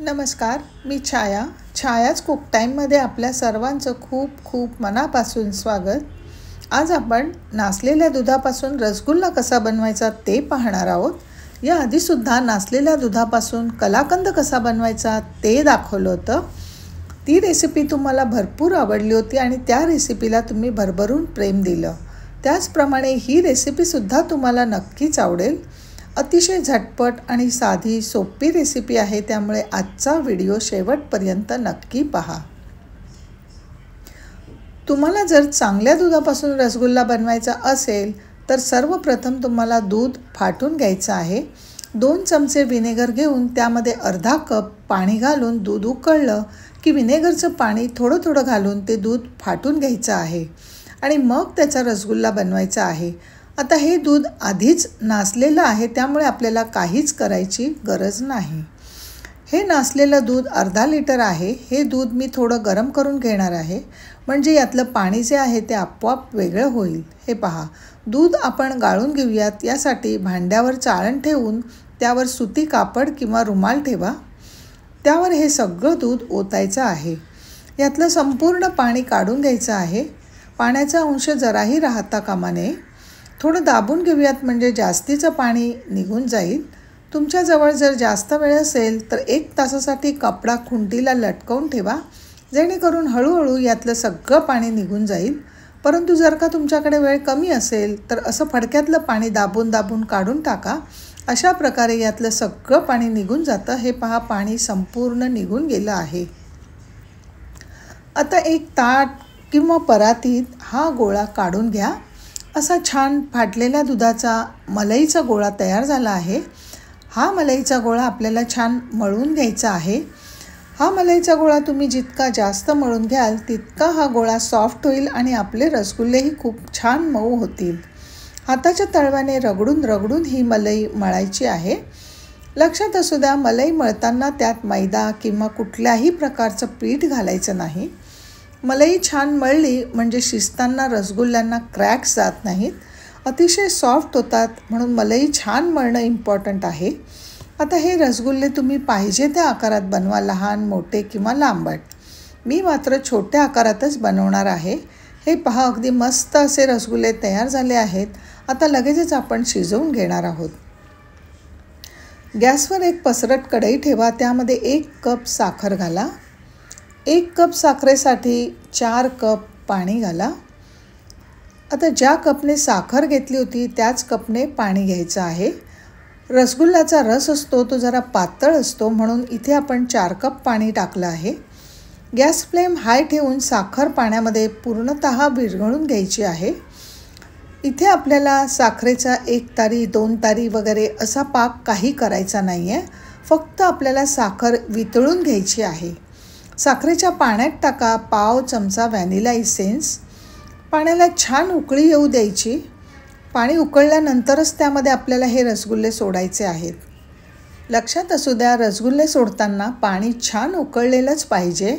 नमस्कार मी छाया. छायाच कुक टाईममध्ये आपल्या सर्वांचं खूप खूप मनापासून स्वागत. आज आपण नासलेल्या दुधापासून रसगुल्ला कसा बनवायचा ते पाहणार आहोत. या आधीसुद्धा नासलेल्या दुधापासून कलाकंद कसा बनवायचा ते दाखवलं होतं. ती रेसिपी तुम्हाला भरपूर आवडली होती आणि त्या रेसिपीला तुम्ही भरभरून प्रेम दिलं. त्याचप्रमाणे ही रेसिपीसुद्धा तुम्हाला नक्कीच आवडेल. अतिशय झटपट आणि साधी सोपी रेसिपी आहे त्यामुळे आजचा व्हिडिओ शेवटपर्यंत नक्की पहा. तुम्हाला जर चांगल्या दुधापासून रसगुल्ला बनवायचा असेल तर सर्वप्रथम तुम्हाला दूध फाटून घ्यायचं आहे. दोन चमचे विनेगर घेऊन त्यामध्ये अर्धा कप पाणी घालून दूध उकळलं की विनेगरचं पाणी थोडं थोडं घालून ते दूध फाटून घ्यायचं आहे. आणि मग त्याचा रसगुल्ला बनवायचा आहे. आता हे दूध आधीच नासलेलं आहे त्यामुळे आपल्याला काहीच करायची गरज नाही. हे नासलेलं दूध अर्धा लिटर आहे. हे दूध मी थोडं गरम करून घेणार आहे. म्हणजे यातलं पाणी जे आहे ते आपोआप वेगळं होईल. हे पहा दूध आपण गाळून घेऊयात यासाठी भांड्यावर चाळण ठेवून त्यावर सुती कापड किंवा रुमाल ठेवा. त्यावर हे सगळं दूध ओतायचं आहे. यातलं संपूर्ण पाणी काढून घ्यायचं आहे. पाण्याचा अंश जराही राहता कामा नये. थोडं दाबून घेऊयात म्हणजे जास्तीचं पाणी निघून जाईल. तुमच्याजवळ जर जास्त वेळ असेल तर एक तासासाठी कपडा खुंटीला लटकवून ठेवा. जेणेकरून हळूहळू यातलं सगळं पाणी निघून जाईल. परंतु जर का तुमच्याकडे वेळ कमी असेल तर असं फडक्यातलं पाणी दाबून दाबून काढून टाका. अशा प्रकारे यातलं सगळं पाणी निघून जातं. हे पहा पाणी संपूर्ण निघून गेलं आहे. आता एक ताट किंवा परातीत हा गोळा काढून घ्या. असा छान फाटलेल्या दुधाचा मलईचा गोळा तयार झाला आहे. हा मलईचा गोळा आपल्याला छान मळून घ्यायचा आहे. हा मलईचा गोळा तुम्ही जितका जास्त मळून घ्याल तितका हा गोळा सॉफ्ट होईल आणि आपले रसगुल्लेही खूप छान मऊ होतील. हाताच्या तळव्याने रगडून रगडून ही मलई मळायची आहे. लक्षात असू द्या मलई मळताना त्यात मैदा किंवा कुठल्याही प्रकारचं पीठ घालायचं नाही. मलई छान मळली म्हणजे शिजताना रसगुल्ल्यांना क्रॅक्स जात नाहीत. अतिशय सॉफ्ट होतात म्हणून मलई छान मळणं इम्पॉर्टंट आहे. आता हे रसगुल्ले तुम्ही पाहिजे त्या आकारात बनवा लहान मोठे किंवा लांबट. मी मात्र छोट्या आकारातच बनवणार आहे. हे पहा अगदी मस्त असे रसगुल्ले तयार झाले आहेत. आता लगेचच आपण शिजवून घेणार आहोत. गॅसवर एक पसरट कढई ठेवा त्यामध्ये एक कप साखर घाला. एक कप साखरेसाठी चार कप पाणी घाला. आता ज्या कपने साखर घेतली होती त्याच कपने पाणी घ्यायचं आहे. रसगुल्ल्याचा रस असतो तो जरा पातळ असतो म्हणून इथे आपण चार कप पाणी टाकलं आहे. गॅस फ्लेम हाय ठेवून साखर पाण्यामध्ये पूर्णत विरघळून घ्यायची आहे. इथे आपल्याला साखरेचा एक तारी दोन तारी वगैरे असा पाक काही करायचा नाही आहे फक्त आपल्याला साखर वितळून घ्यायची आहे. साखरेच्या पाण्यात टाका पाव चमचा व्हॅनिला इसेन्स पाण्याला छान उकळी येऊ द्यायची. पाणी उकळल्यानंतरच त्यामध्ये आपल्याला हे रसगुल्ले सोडायचे आहेत. लक्षात असू द्या रसगुल्ले सोडताना पाणी छान उकळलेलंच पाहिजे.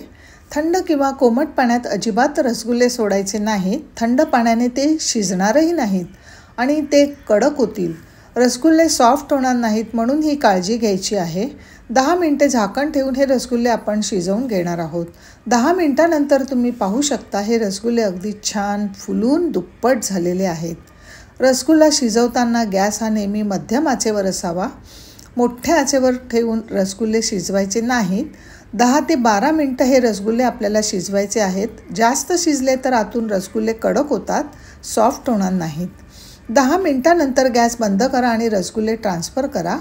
थंड किंवा कोमट पाण्यात अजिबात रसगुल्ले सोडायचे नाहीत. थंड पाण्याने ते शिजणारही नाहीत आणि ते कडक होतील. रसगुल्ले सॉफ्ट होणार नाहीत म्हणून ही काळजी घ्यायची आहे. दहा मिनटे झाकण ठेवून हे रसगुल्ले आपण शिजवून घेणार आहोत. दहा मिनटानंतर तुम्ही पाहू शकता हे रसगुल्ले अगदी छान फुलून दुप्पट झालेले आहेत. रसगुल्ला शिजवताना गॅस हा नेहमी मध्यम आचेवर असावा. मोठ्या आचेवर ठेवून रसगुल्ले शिजवायचे नाहीत. दहा ते बारा मिनटं हे रसगुल्ले आपल्याला शिजवायचे आहेत. जास्त शिजले तर आतून रसगुल्ले कडक होतात सॉफ्ट होणार नाहीत. दहा मिनटानंतर गॅस बंद करा आणि रसगुल्ले ट्रान्सफर करा.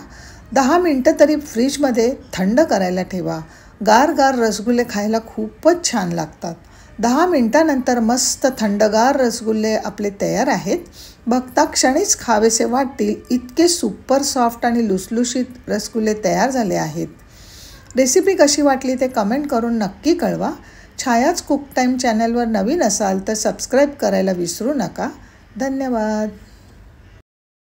दहा मिनटं तरी फ्रीजमध्ये थंड करायला ठेवा. गार गार रसगुल्ले खायला खूपच छान लागतात. दहा मिनटानंतर मस्त थंडगार रसगुल्ले आपले तयार आहेत. बघता क्षणीच खावेसे वाटतील. इतके सुपर सॉफ्ट आणि लुसलुशीत रसगुल्ले तयार झाले आहेत. रेसिपी कशी वाटली ते कमेंट करून नक्की कळवा. छायाच कुक टाईम चॅनलवर नवीन असाल तर सबस्क्राईब करायला विसरू नका. धन्यवाद.